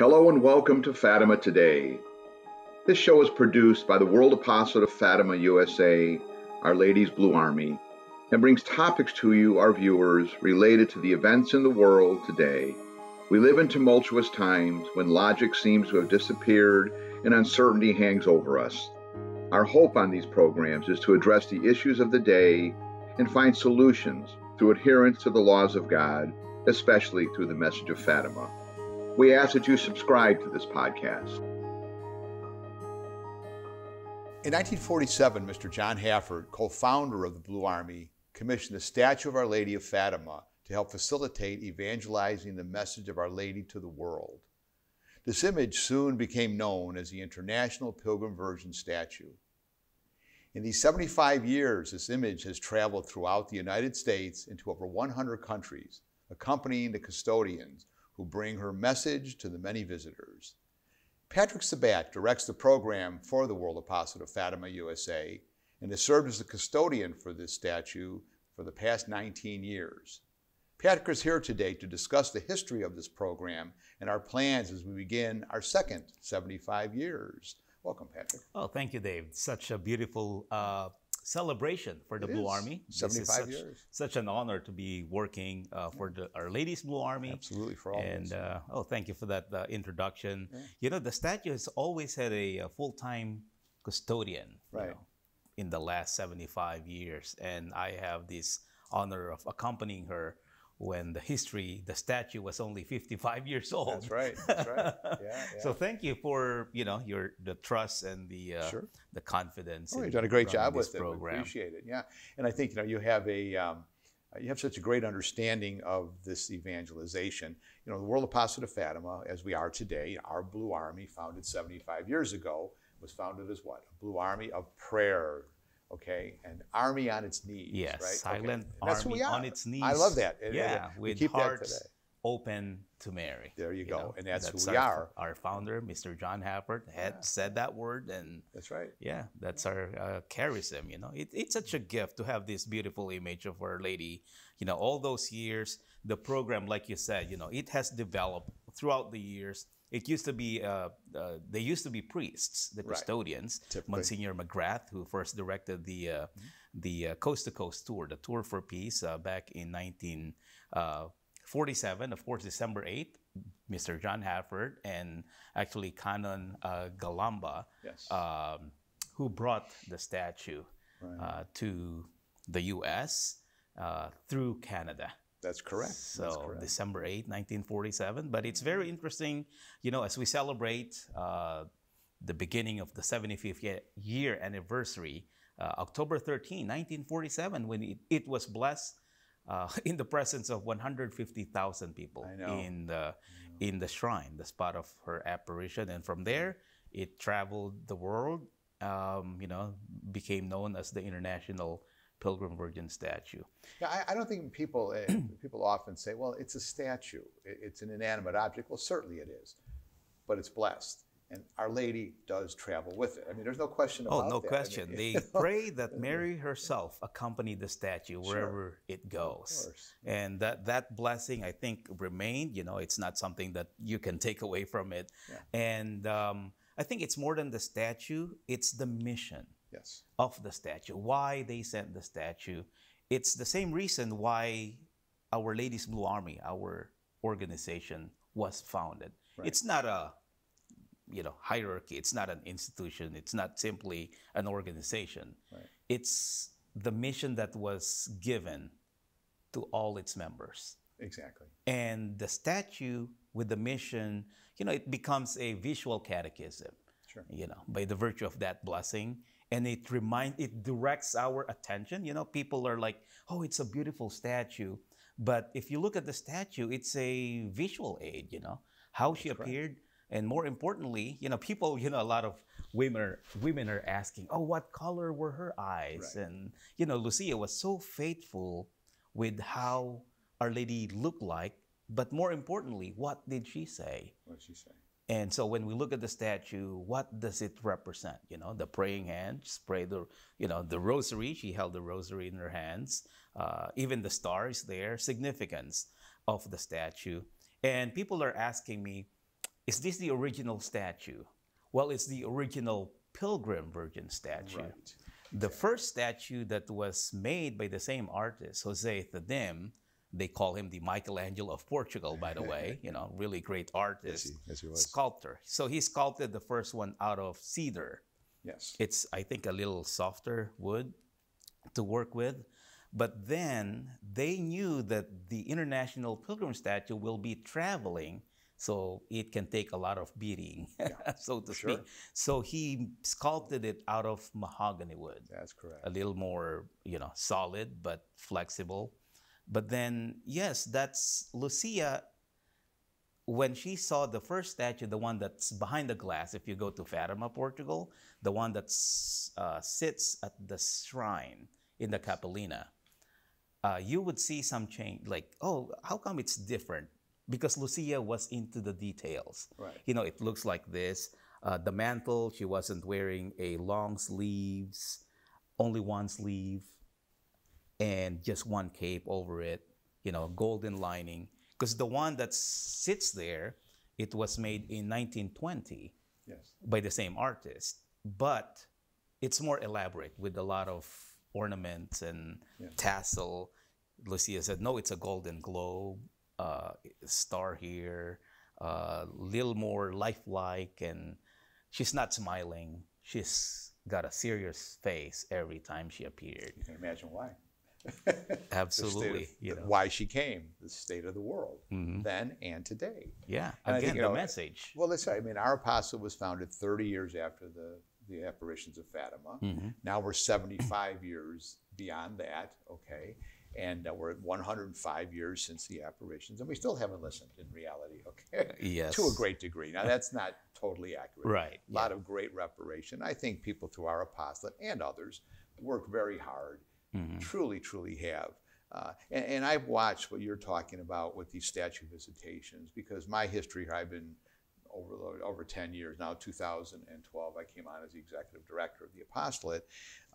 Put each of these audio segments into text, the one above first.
Hello and welcome to Fatima Today. This show is produced by the World Apostolate of Fatima USA, Our Lady's Blue Army, and brings topics to you, our viewers, related to the events in the world today. We live in tumultuous times when logic seems to have disappeared and uncertainty hangs over us. Our hope on these programs is to address the issues of the day and find solutions through adherence to the laws of God, especially through the message of Fatima. We ask that you subscribe to this podcast. In 1947, Mr. John Haffert, co founder of the Blue Army, commissioned a statue of Our Lady of Fatima to help facilitate evangelizing the message of Our Lady to the world. This image soon became known as the International Pilgrim Virgin Statue. In these 75 years, this image has traveled throughout the United States into over 100 countries, accompanying the custodians who bring her message to the many visitors. Patrick Sabat directs the program for the World Apostolate of Fatima USA and has served as the custodian for this statue for the past 19 years. Patrick is here today to discuss the history of this program and our plans as we begin our second 75 years. Welcome, Patrick. Oh, thank you, Dave. Such a beautiful uh, celebration for the It Blue is. Army. This is 75 such, years. Such an honor to be working uh, for the Our Ladies Blue Army. Absolutely, for all of And us. uh, oh, thank you for that uh, introduction. Yeah. You know, the statue has always had a, uh full-time custodian. you Right. know, in the last 75 years, and I have this honor of accompanying her when the history, the statue was only 55 years old. That's right. That's right. Yeah, So thank you for you know your the trust and the uh, Sure. the confidence. Oh, you've done a great job this with it. We program. appreciate it. Yeah, and I think you know you have a um, you have such a great understanding of this evangelization. You know, the World Apostolate of Fatima, as we are today, our Blue Army, founded 75 years ago, was founded as what? A Blue Army of prayer. Okay, an army on its knees. Yes, right? Okay, silent and that's who we are. on its knees. I love that. And- Yeah, we with keep that hearts open to Mary. There you go, and that's who we our, are. Our founder, Mr. John Haffert, had Yeah. said that word, and That's right. yeah, that's our uh, charism. You know, it, it's such a gift to have this beautiful image of Our Lady. You know, all those years, the program, like you said, you know, it has developed throughout the years. It used to be, uh, uh, they used to be priests, the custodians. Typically. Monsignor McGrath, who first directed the uh, the uh, Coast to Coast tour, the Tour for Peace, uh, back in 1947. Of course, December 8th, Mr. John Haffert and actually Canon uh, Galamba Yes. um, who brought the statue Right. uh, to the U.S. Uh, through Canada. That's correct. So That's correct. December 8, 1947. But it's very interesting, you know, as we celebrate uh, the beginning of the 75th year anniversary, uh, October 13, 1947, when it, it was blessed uh, in the presence of 150,000 people in the in the shrine, the spot of her apparition, and from there it traveled the world. Um, you know, became known as the International Pilgrim Virgin Statue. Yeah, I, I don't think people eh, people often say, "Well, it's a statue. It- It's an inanimate object." Well, certainly it is, but it's blessed, and Our Lady does travel with it. I mean, there's no question Oh, about no that. I question. mean, They you know, pray that Mary herself accompany the statue wherever it goes. course. And that, that blessing, I think, remained. You know, it's not something that you can take away from it. Yeah. And um, I think it's more than the statue, it's the mission Yes, of the statue, why they sent the statue. It's the same reason why Our Lady's Blue Army, our organization, was founded. Right. It's not a you know hierarchy. It's not an institution. It's not simply an organization. Right. It's the mission that was given to all its members. exactly. And the statue with the mission, you know, it becomes a visual catechism Sure. you know, by the virtue of that blessing. And it remind it directs our attention. You know, people are like, oh, it's a beautiful statue. But if you look at the statue, it's a visual aid, you know, how she That's correct. appeared. And more importantly, you know, people, you know, a lot of women are women are asking, oh, what color were her eyes? Right. And you know, Lucia was so faithful with how Our Lady looked like, but more importantly, what did she say? What did she say? And so when we look at the statue, what does it represent? You know, the praying hands, pray the, you know, the rosary. She held the rosary in her hands. Uh, even the star is there. Significance of the statue. And people are asking me, is this the original statue? Well, it's the original Pilgrim Virgin statue. Right. The first statue that was made by the same artist, Jose Thedim, they call him the Michelangelo of Portugal, by the way, you know, really great artist, he- yes, he was. sculptor. So he sculpted the first one out of cedar. Yes. It's, I think, a little softer wood to work with. But then they knew that the International Pilgrim statue will be traveling, so it can take a lot of beating, so to sure. speak. So he sculpted it out of mahogany wood, That's correct. a little more, you know, solid but flexible. But then, yes, that's Lucia. When she saw the first statue, the one that's behind the glass, if you go to Fatima, Portugal, the one that uh, sits at the shrine in the Capelinha, uh, you would see some change. Like, oh, how come it's different? Because Lucia was into the details. Right. You know, it looks like this. Uh, the mantle, she wasn't wearing a long sleeves, only one sleeve, and just one cape over it. You know, golden lining. Because the one that sits there, it was made in 1920 Yes. by the same artist, but it's more elaborate with a lot of ornaments and tassel. Lucia said, "No, it's a golden globe, uh, star here, a uh, little more lifelike, and she's not smiling. She's got a serious face every time she appeared. You can imagine why. The of- Absolutely, you know. Why she came, the state of the world, Mhm. then and today. Yeah, And I again, think, you the know, message. Well, that's right. I mean, our apostle was founded 30 years after the, the apparitions of Fatima. Mhm. Now we're 75 years beyond that, okay? And uh, we're at 105 years since the apparitions, and we still haven't listened in reality, okay? Yes. to a great degree. Now, that's not totally accurate. Right, A lot of great reparation. I think people through our apostolate and others work very hard, Mm-hmm. truly, truly have. Uh, and, and I've watched what you're talking about with these statue visitations because my history, I've been over, over 10 years now, 2012, I came on as the executive director of the apostolate.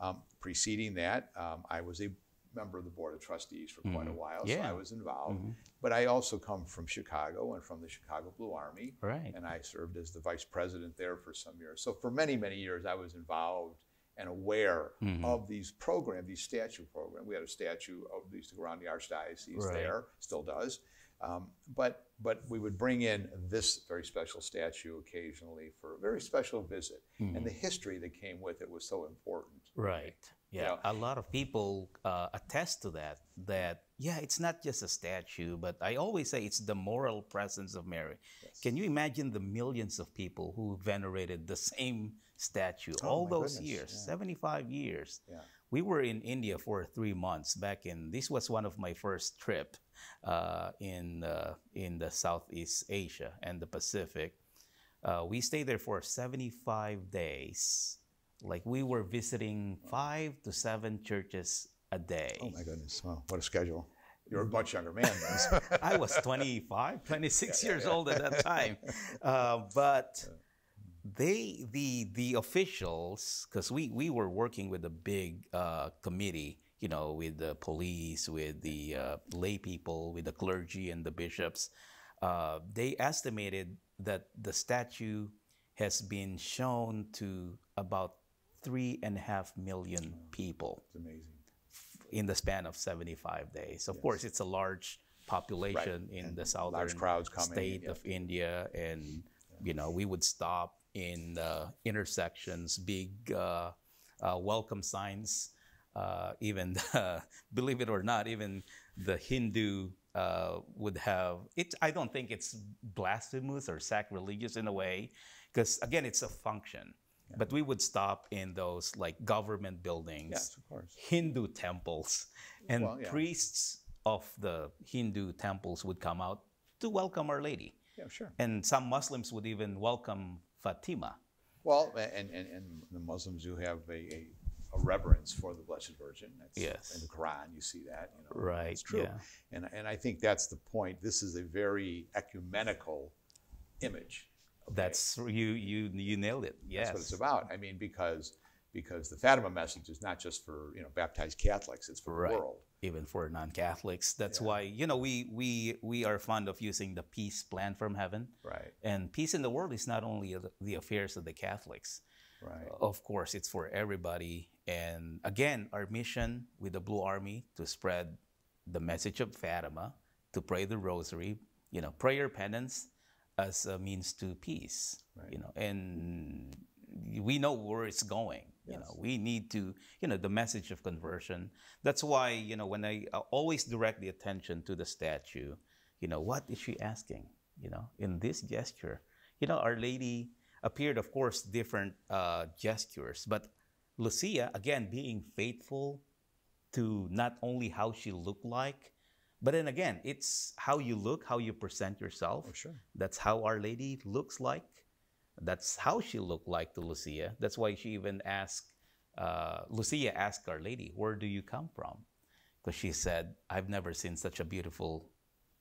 Um, preceding that, um, I was a member of the board of trustees for quite a while, so Mm-hmm. I was involved. But I also come from Chicago and from the Chicago Blue Army Right. and I served as the vice president there for some years. So for many, many years, I was involved and aware Mm-hmm. of these programs, these statue programs. We had a statue of used to go around the archdiocese Right. there, still does. Um, but but we would bring in this very special statue occasionally for a very special visit, and the history that came with it was so important. Right. Yeah. know- A lot of people uh, attest to that. That yeah, it's not just a statue, but I always say it's the moral presence of Mary. Can you imagine the millions of people who venerated the same statue all Oh my those goodness, years, yeah. seventy-five years? Yeah. We were in India for three months back in. This was one of my first trip uh, in uh, in the Southeast Asia and the Pacific. Uh, we stayed there for 75 days. Like we were visiting five to seven churches a day. Oh my goodness! Wow, what a schedule! You're a much younger man. I was 25, 26 years old at that time. Uh, but they, the the officials, because we we were working with a big uh, committee, you know, with the police, with the uh, lay people, with the clergy and the bishops. Uh, they estimated that the statue has been shown to about three and a half million people It's amazing. in the span of 75 days. Of course, it's a large population in the southern crowds state yeah. of India, and you know we would stop in uh, intersections, big uh, uh, welcome signs. Uh, even the, believe it or not, even the Hindu uh, would have it. I don't think it's blasphemous or sacrilegious in a way, because again, it's a function. But we would stop in those like government buildings. Yes, of course. Hindu temples, and Well, yeah. priests of the Hindu temples would come out to welcome Our Lady. Yeah, sure. And some Muslims would even welcome Fatima. Well, and, and, and the Muslims do have a, a, a reverence for the Blessed Virgin. That's Yes. In the Quran, you see that. You know, Right, It's true. yeah. And, and I think that's the point. This is a very ecumenical image. okay? That's you you you nailed it. Yes. That's what it's about. I mean, because because the Fatima message is not just for you know baptized Catholics; it's for Right. the world. Even for non-Catholics. That's Yeah. why you know we we we are fond of using the peace plan from heaven. Right. And peace in the world is not only the- affairs of the Catholics. Right. Of course, it's for everybody. And again, our mission with the Blue Army to spread the message of Fatima, to pray the Rosary, you know, prayer penance as a means to peace. Right. You know, and we know where it's going. You know, we need to, you know, the message of conversion. That's why, you know, when I always direct the attention to the statue, you know, what is she asking? You know, in this gesture, you know, Our Lady appeared, of course, different uh, gestures, but Lucia, again, being faithful to not only how she looked like, but then again, it's how you look, how you present yourself. Oh, sure. That's how Our Lady looks like. That's how she looked like to Lucia. That's why she even asked, uh, Lucia asked Our Lady, Where do you come from? Because she said, I've never seen such a beautiful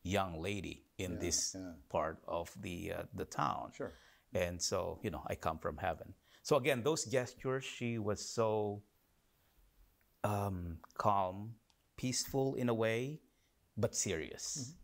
young lady in Yeah, this yeah. part of the, uh, the town. Sure. And so, you know, I come from heaven. So again, those gestures, she was so um, calm, peaceful in a way, but serious.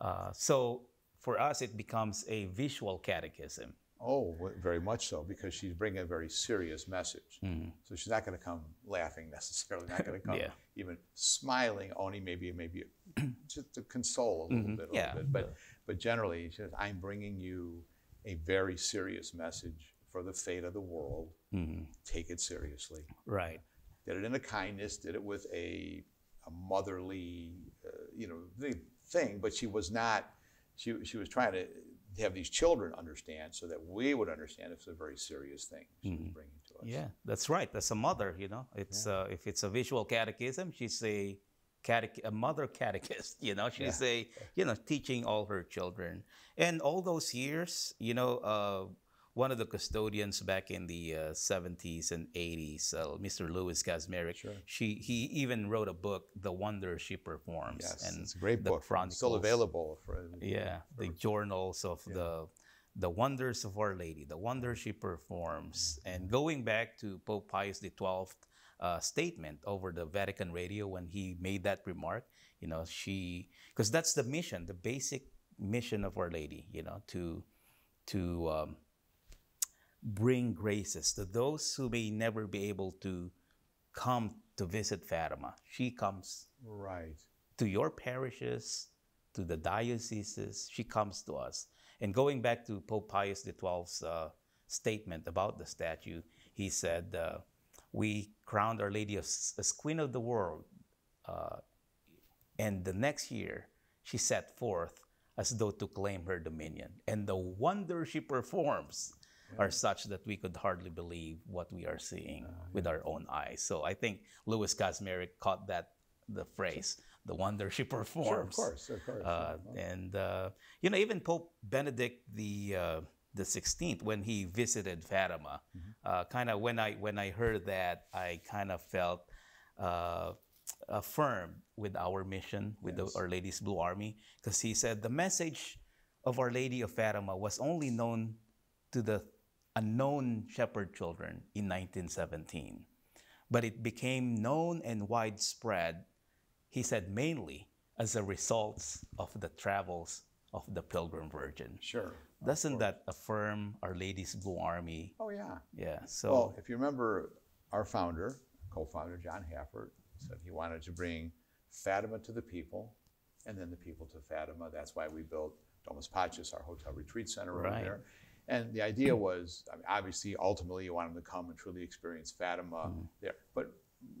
Uh, so for us, it becomes a visual catechism. Oh, very much so, because she's bringing a very serious message. Mm-hmm. So she's not going to come laughing necessarily, not going to come Yeah. even smiling, only maybe maybe just to console a little mm-hmm. bit, a Yeah. little bit. But but generally, she says, "I'm bringing you a very serious message for the fate of the world. Mm-hmm. Take it seriously. Right. Did it in a kindness. Did it with a a motherly, uh, you know, thing. But she was not. She she was trying to have these children understand so that we would understand it's a very serious thing she was bringing to us. Yeah, that's right. That's a mother, you know, it's uh, if it's a visual catechism, she's a catech- a mother catechist. You know, she's a you know teaching all her children, and all those years, you know, uh, one of the custodians back in the uh, 70s and 80s, uh, Mr. Louis Kaczmarek, she he even wrote a book, The Wonder She Performs, Yes, and it's a great the book. Still available for yeah, the journals of the the wonders of Our Lady, the wonders she performs, and going back to Pope Pius XII uh, statement over the Vatican radio when he made that remark, you know, she because that's the mission, the basic mission of Our Lady, you know, to to um, bring graces to those who may never be able to come to visit Fatima. She comes right. to your parishes, to the dioceses. She comes to us. And going back to Pope Pius XII's uh, statement about the statue, he said, uh, We crowned Our Lady as, as Queen of the world. Uh, and the next year, she set forth as though to claim her dominion. And the wonder she performs are such that we could hardly believe what we are seeing with our own eyes. So I think Louis Kaczmarek caught that the phrase, the wonder she performs. Sure, of course, of course. Uh, and uh, you know, even Pope Benedict the uh, the Sixteenth, when he visited Fatima, uh, kind of when I when I heard that, I kind of felt uh, affirmed with our mission with Yes. the Our Lady's Blue Army, because he said the message of Our Lady of Fatima was only known to the unknown shepherd children in 1917, but it became known and widespread he said mainly as a result of the travels of the Pilgrim Virgin. Sure. Doesn't that affirm Our Lady's Blue Army? Oh yeah. Yeah. So Well, if you remember, our founder, co-founder John Haffert, said he wanted to bring Fatima to the people, and then the people to Fatima. That's why we built Domus Pacis, our hotel retreat center over Right. there. And the idea was, I mean, obviously, ultimately, you want them to come and truly experience Fatima Mm-hmm. there. But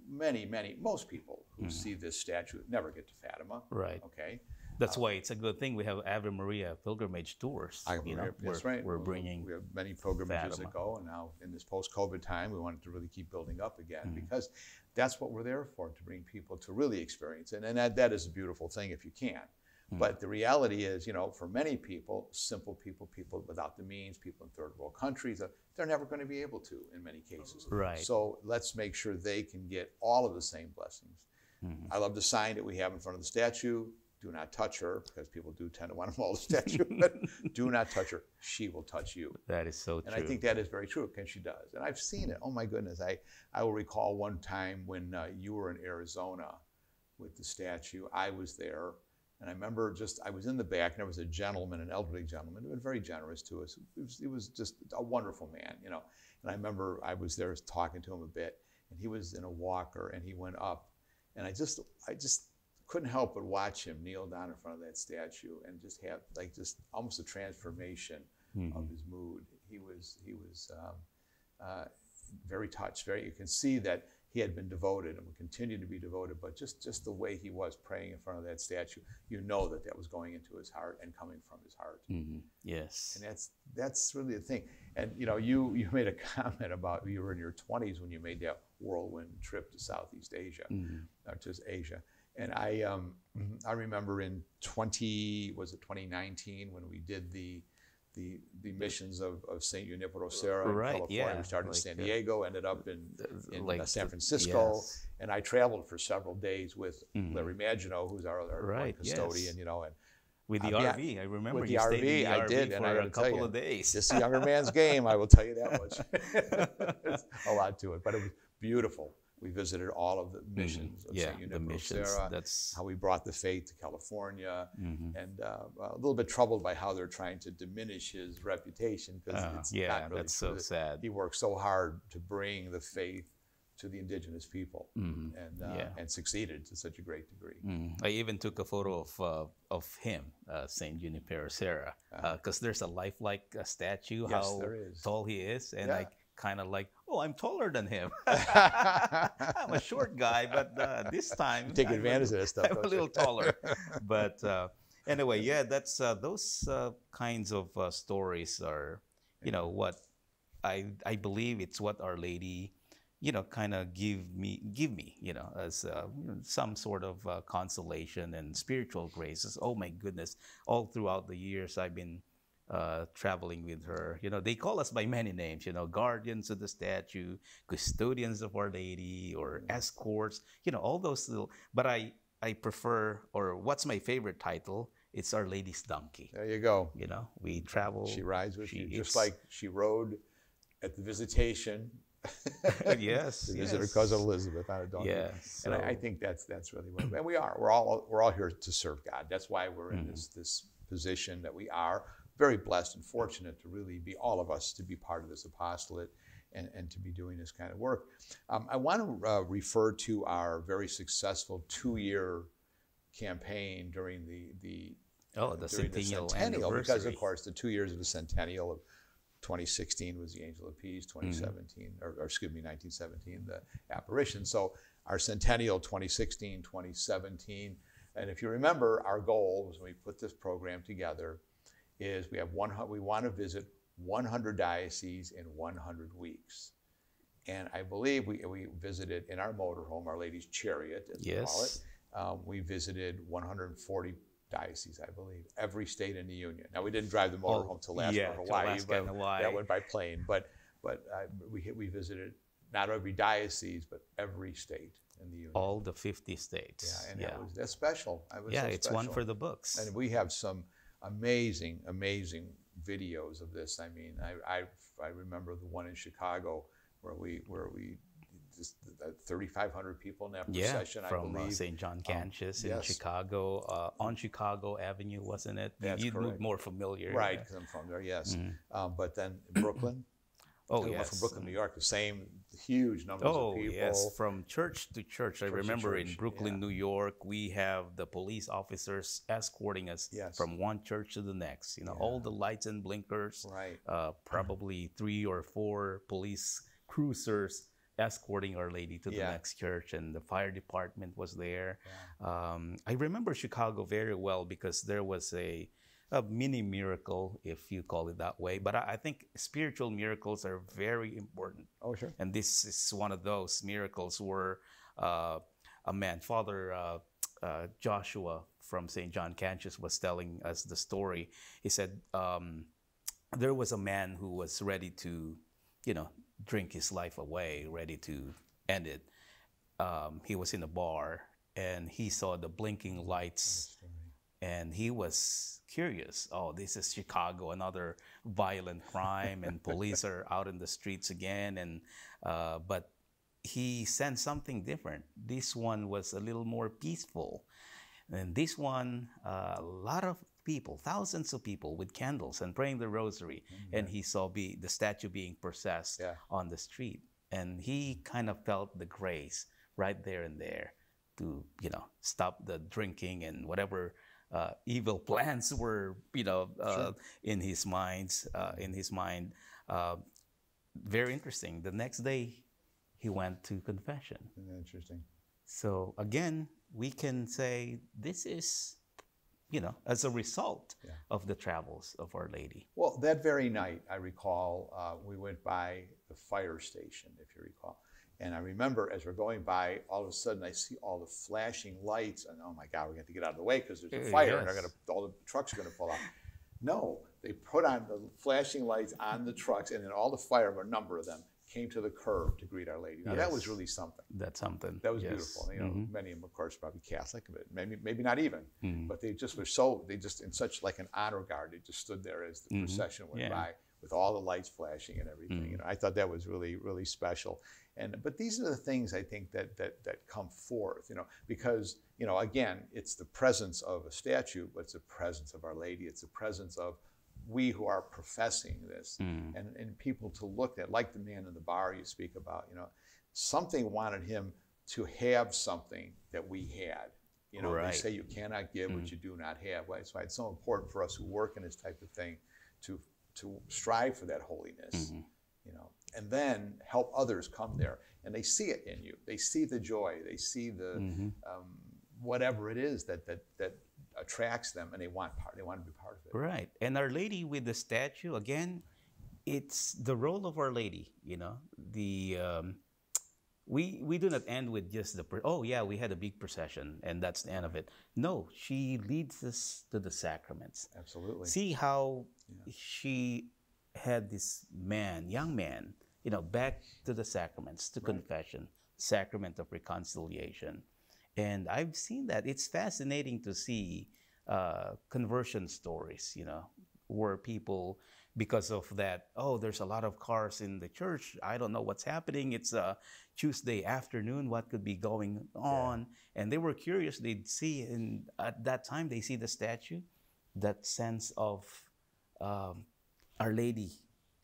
many, many, most people who see this statue never get to Fatima. Right. Okay. that's why it's a good thing we have Ave Maria pilgrimage tours. I, you know, that's we're, right. We're bringing We have many pilgrimages Fatima. that go, and now in this post-COVID time, we wanted to really keep building up again Mm-hmm. because that's what we're there for, to bring people to really experience it. And that, that is a beautiful thing if you can. Hmm. But the reality is, you know, for many people, simple people, people without the means, people in third world countries, uh, they're never going to be able to in many cases. Right. So let's make sure they can get all of the same blessings. Mm-hmm. I love the sign that we have in front of the statue. Do not touch her, because people do tend to want to maul the statue. but do not touch her. She will touch you. that is so And true. And I think that is very true, because she does. And I've seen it. Oh my goodness. I, I will recall one time when uh, you were in Arizona with the statue. I was there. And I remember just, I was in the back, and there was a gentleman, an elderly gentleman, who was very generous to us. He was, he was just a wonderful man, you know. And I remember I was there talking to him a bit, and he was in a walker, and he went up, and I just, I just couldn't help but watch him kneel down in front of that statue and just have like just almost a transformation Mhm. of his mood. He was, he was um, uh, very touched. Very, you can see that he had been devoted and would continue to be devoted. But just, just the way he was praying in front of that statue, you know that that was going into his heart and coming from his heart. Mhm. Yes. And that's that's really the thing. And you know, you you made a comment about you were in your 20s when you made that whirlwind trip to Southeast Asia, Mhm. or to Asia. And I um, I remember in 20 was it 2019 when we did the the, the missions of, of St. Junipero Serra in Right, California. yeah, we started in San Diego, ended up in, in like uh, San Francisco, yes. and I traveled for several days with Mhm. Larry Maginot, who's our, our Right, custodian, yes. you know, and With the Uh, yeah, RV, I remember with you the in RV, the I RV did, for and I a couple you, of days. It's a younger man's game, I will tell you that much. A lot to it, but it was beautiful. We visited all of the missions of Mm-hmm. yeah, St. the missions. That's how we brought the faith to California, mhm. and uh, a little bit troubled by how they're trying to diminish his reputation because Uh, it's yeah, not really that's true so sad. He worked so hard to bring the faith to the indigenous people, Mhm. and uh, Yeah. and succeeded to such a great degree. Mm. I even took a photo of uh, of him, uh, Saint Junipero Serra, because there's a lifelike uh, statue Uh-huh. Yes, how there is. tall he is, and Yeah. I kind of like, oh, I'm taller than him. I'm a short guy, but uh, this time You take I'm a- advantage of that stuff. I'm a little taller. but uh, anyway, yeah, that's uh, those uh, kinds of uh, stories are, you know, what I I believe it's what Our Lady, you know, kind of give me give me, you know, as uh, you know, some sort of uh, consolation and spiritual graces. Oh my goodness! All throughout the years I've been. Uh, traveling with her, you know, they call us by many names, you know, guardians of the statue, custodians of Our Lady, or escorts, you know, all those little. But I, I prefer, or what's my favorite title? It's Our Lady's Donkey. There you go. You know, we travel. She rides with she- you, just like she rode at the visitation. Yes, to visit her cousin Elizabeth on a donkey. Yeah, and I, I think that's that's really what, and we are. We're all we're all here to serve God. That's why we're Mm-hmm. in this this position that we are. Very blessed and fortunate to really be all of us to be part of this apostolate. And, and to be doing this kind of work. Um, I want to uh, refer to our very successful two-year campaign during the, the Oh, the centennial, centennial because of course the two years of the centennial of 2016 was the angel of peace Mm-hmm. 2017 or, or excuse me 1917 the apparition so our centennial 2016 2017 and if you remember our goal was when we put this program together is we have one we want to visit 100 dioceses in 100 weeks and I believe we, we visited in our motorhome, Our Lady's Chariot, as we call it. Yes. Um, we visited 140 dioceses, I believe, every state in the union. Now we didn't drive the motorhome to Alaska yeah, or to Hawaii, Alaska but Hawaii. that went by plane. But but uh, we we visited not every diocese, but every state in the union. All the 50 states. yeah, and yeah. that was that's special. That yeah, so it's one for the books. And we have some amazing, amazing videos of this. I mean, I, I, I remember the one in Chicago where we where we just uh, 3,500 people in that yeah, procession. I from uh. St. John Cantius in yes. Chicago, uh, on Chicago Avenue, wasn't it? You- That's You'd look correct. more familiar. Right, yeah. because I'm from there. Yes, Mhm. um, but then Brooklyn. Oh, yes. from Brooklyn, New York. The same huge numbers Oh of people. yes, from church to church. I Church to remember in Brooklyn, yeah. New York, we have the police officers escorting us Yes. from one church to the next. You know, all the lights and blinkers. Right. Uh, probably three or four police cruisers escorting Our Lady to the Yeah. next church, and the fire department was there. Um, I remember Chicago very well because there was a a mini miracle, if you call it that way. But I, I think spiritual miracles are very important. Oh, sure. And this is one of those miracles where uh, a man, Father uh, uh, Joshua from St. John Cantius, was telling us the story. He said um, there was a man who was ready to, you know, drink his life away, ready to end it. Um, he was in a bar and he saw the blinking lights and he was curious. Oh, this is Chicago, another violent crime, and police are out in the streets again. And uh, but he sensed something different. This one was a little more peaceful. And this one, uh, a lot of people, thousands of people with candles and praying the rosary. And he saw be, the statue being possessed Yeah. on the street. And he kind of felt the grace right there and there to, you know, stop the drinking and whatever uh, evil plans were, you know, uh, in his minds, uh, in his mind. Uh, very interesting. The next day, he went to confession. Interesting? So again, we can say this is, you know, as a result Yeah. of the travels of Our Lady. Well, that very night, I recall uh, we went by the fire station, if you recall. And I remember as we're going by, all of a sudden I see all the flashing lights, and oh my God, we're going to get out of the way because there's a Uh, fire, and they're going to, all the trucks are going to fall out. No, they put on the flashing lights on the trucks, and then all the fire, a number of them, came to the curb to greet Our Lady. Now that was really something. That's something. That was Yes. beautiful. You know, Mhm. many of them, of course, probably Catholic, but maybe maybe not even. Mhm. But they just were so they just in such like an honor guard. They just stood there as the Mhm. procession went Yeah. by with all the lights flashing and everything. Mhm. You know, I thought that was really really special. And but these are the things I think that that that come forth. You know, because you know again, it's the presence of a statue, but it's the presence of Our Lady. It's the presence of we who are professing this Mm. and, and people to look at, like the man in the bar you speak about, you know, something wanted him to have something that we had. You know, Right. they say you cannot give what you do not have. That's why it's so important for us who work in this type of thing to to strive for that holiness. You know, and then help others come there, and they see it in you. They see the joy. They see the um, whatever it is that that that attracts them, and they want part. They want to be part of it. Right. And Our Lady with the statue, again, it's the role of Our Lady, you know. The um, we we do not end with just the oh yeah we had a big procession and that's the end of it. No, she leads us to the sacraments. Absolutely. See how she had this man, young man, you know, back to the sacraments, to confession, sacrament of reconciliation. And I've seen that. It's fascinating to see uh, conversion stories, you know, where people, because of that, oh, there's a lot of cars in the church. I don't know what's happening. It's a Tuesday afternoon. What could be going on? And they were curious. They'd see, and at that time, they see the statue, that sense of um, Our Lady,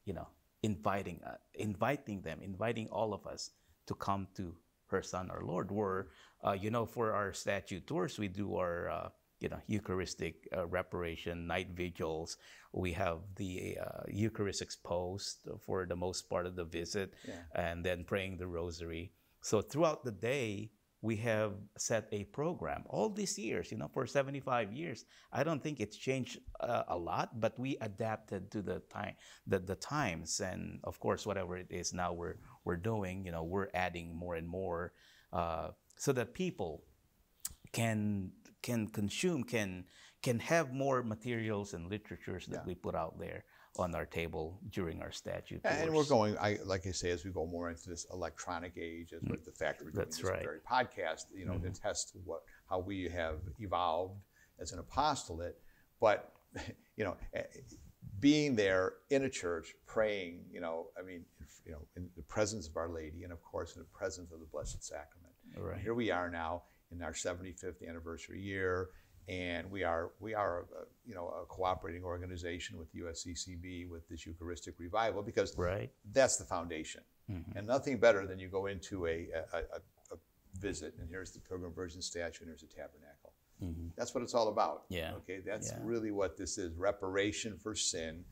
you know, inviting, uh, inviting them, inviting all of us to come to her Son, our Lord. Where, uh, you know, for our statue tours, we do our, uh, you know, Eucharistic uh, reparation, night vigils. We have the uh, Eucharist exposed for the most part of the visit, Yeah. and then praying the Rosary. So throughout the day, we have set a program all these years you know for 75 years i don't think it's changed uh, a lot but we adapted to the time the, the times and of course whatever it is now we're we're doing you know we're adding more and more uh, so that people can can consume can can have more materials and literatures that Yeah. we put out there on our table during our statute. And- And we're going, I, like I say, as we go more into this electronic age, as mm, with the fact that we're doing That's this right. very podcast, you know, to mm-hmm. test what how we have evolved as an apostolate. But you know, being there in a church, praying, you know, I mean, you know, in the presence of Our Lady, and of course in the presence of the Blessed Sacrament. Right. Here we are now in our 75th anniversary year, and we are we are a, you know a cooperating organization with USCCB with this Eucharistic revival because right that's the foundation, mm-hmm. and nothing better than you go into a, a, a, a visit and here's the Pilgrim Virgin statue and here's the tabernacle. Mm-hmm. That's what it's all about. Yeah. Okay, that's Yeah. really what this is: reparation for sin,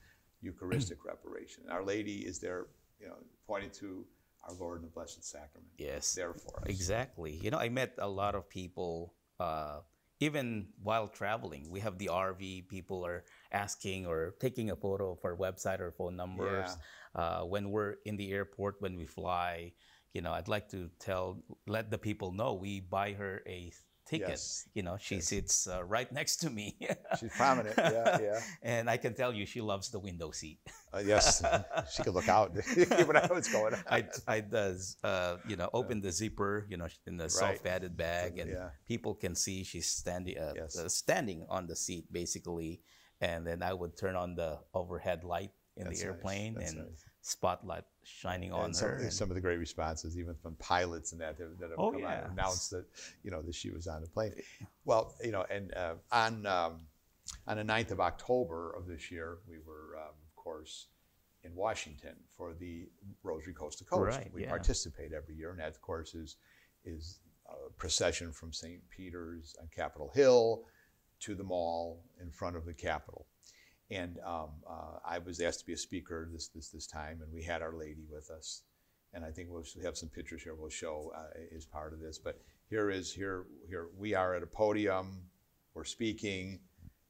Eucharistic reparation. And Our Lady is there, you know, pointing to our Lord in the Blessed Sacrament. yes there for us. Exactly. You know, I met a lot of people, uh, even while traveling. We have the RV, people are asking or taking a photo of our website or phone numbers. Uh, when we're in the airport, when we fly, you know, I'd like to tell, let the people know we buy her a ticket. Yes. You know, she sits uh, right next to me. She's prominent. Yeah, yeah. and I can tell you she loves the window seat. Uh, yes, she could look out. but I know what's going on. I, I does uh, you know open the zipper you know in the Right. soft padded bag and Yeah. people can see she's standing uh, Yes. uh, standing on the seat basically and then I would turn on the overhead light in That's the airplane That's and nice. Spotlight shining on and some, her. and- some of the great responses, even from pilots and that, that that have Oh, come out yeah. and announced that, you know, that she was on the plane. Well, you know, and uh, on um, on the 9th of October of this year, we were, um, of course, in Washington for the Rosary Coast to Coast. Right, we yeah. participate every year, and that, of course, is is a procession from St. Peter's on Capitol Hill to the mall in front of the Capitol. And um, uh, I was asked to be a speaker this, this, this time, and we had Our Lady with us. And I think we'll have some pictures here we'll show uh, as part of this. But here is here here we are at a podium. We're speaking.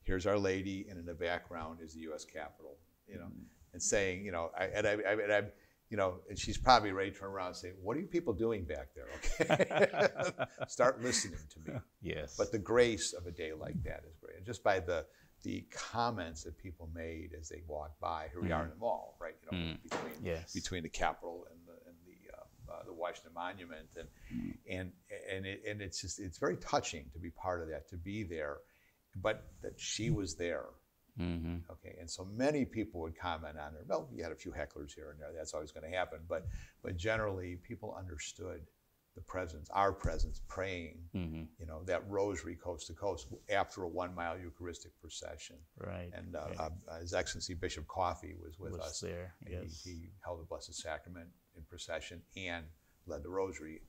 Here's Our Lady, and in the background is the U.S. Capitol. You know, and saying, you know, I, and I, I, and I, you know, and she's probably ready to turn around and say, "What are you people doing back there?" Okay, start listening to me. yes. But the grace of a day like that is great. And just by the the comments that people made as they walked by, here we are in the mall, right? You know, between Yes. between the Capitol and the and the uh, uh, the Washington Monument, and and and it, and it's just it's very touching to be part of that, to be there, but that she was there. hmm Okay, and so many people would comment on her. Well, you had a few hecklers here and there. That's always going to happen, but but generally, people understood the presence, our presence, praying. hmm You know that rosary coast to coast after a one-mile Eucharistic procession, Right. and uh, right. uh, His Excellency Bishop Coffey was with was us. there. Yes. he, he held the Blessed Sacrament in procession and led the Rosary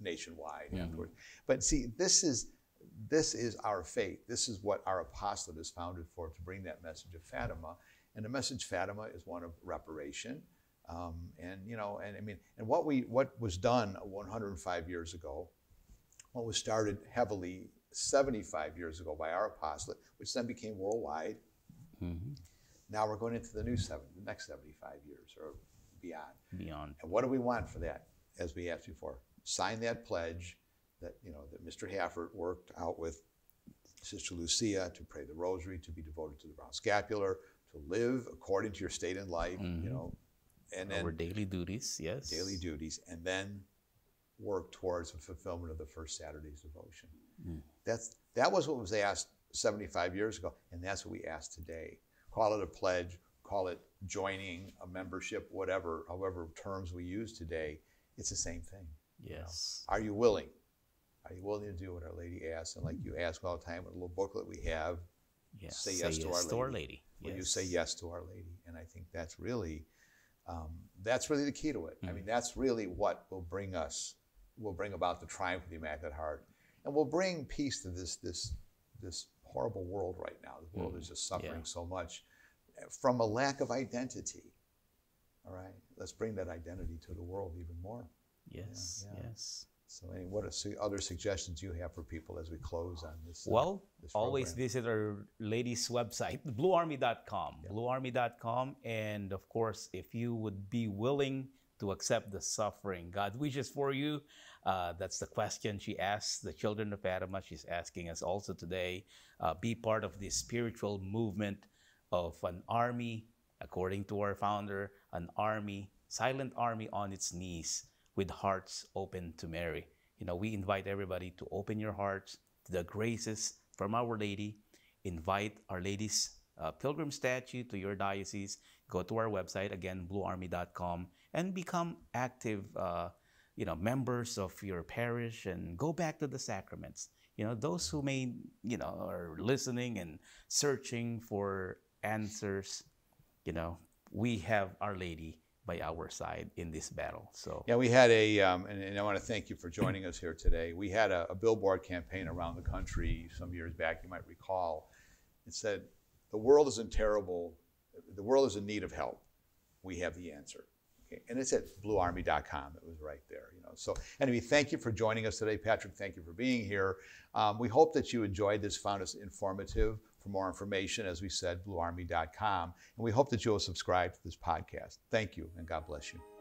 nationwide Mhm. afterward. But see, this is this is our faith. This is what our apostolate is founded for to bring that message of Fatima. And the message Fatima is one of reparation. Um, and you know, and I mean, and what we what was done 105 years ago, what was started heavily 75 years ago by our apostolate, which then became worldwide. hmm Now we're going into the new seven, the next 75 years or beyond. Beyond. And what do we want for that? As we asked before, sign that pledge that you know that Mr. Haffert worked out with Sister Lucia to pray the Rosary, to be devoted to the brown scapular, to live according to your state in life, you Mhm. know, and Our then daily duties. Yes. daily duties, and then work towards the fulfillment of the first Saturday's devotion. Mm. That's that was what was asked 75 years ago, and that's what we ask today. Call it a pledge, call it joining a membership, whatever, however terms we use today, it's the same thing. Yes. Are you willing? Are you willing to do what Our Lady asks? And like you ask all the time with a little booklet we have, Yes. say yes to Our Lady. Lady. will you say yes to Our Lady? And I think that's really, um, that's really the key to it. I mean, mm. that's really what will bring us, will bring about the triumph of the Immaculate Heart, and will bring peace to this this this horrible world right now. The world is mm. just suffering Yeah. so much eh, from a lack of identity. All right, let's bring that identity to the world even more. Yes. yeah. Yes. So, any, what are su- other suggestions you have for people as we close on this? uh, Well, this always visit our ladies' website, bluearmy.com. Bluearmy.com. And of course, if you would be willing to accept the suffering God wishes for you, uh, that's the question she asks the children of Fatima. She's asking us also today uh, be part of this spiritual movement of an army, according to our founder, an army, silent army on its knees with hearts open to Mary. You know, we invite everybody to open your hearts to the graces from Our Lady. Invite Our Lady's uh, pilgrim statue to your diocese. Go to our website again, bluearmy.com, and become active, uh, you know, members of your parish, and go back to the sacraments. You know, those who may, you know, are listening and searching for answers. You know, we have Our Lady by our side in this battle. So Yeah, we had a, um, and, and I want to thank you for joining us here today. We had a, a billboard campaign around the country some years back, you might recall. It said, The world is in terrible, the world is in need of help. We have the answer. And it's at bluearmy.com. It was right there. You know. So anyway, thank you for joining us today. Patrick, thank you for being here. Um, we hope that you enjoyed this, found us informative. For more information, as we said, bluearmy.com. And we hope that you will subscribe to this podcast. Thank you, and God bless you.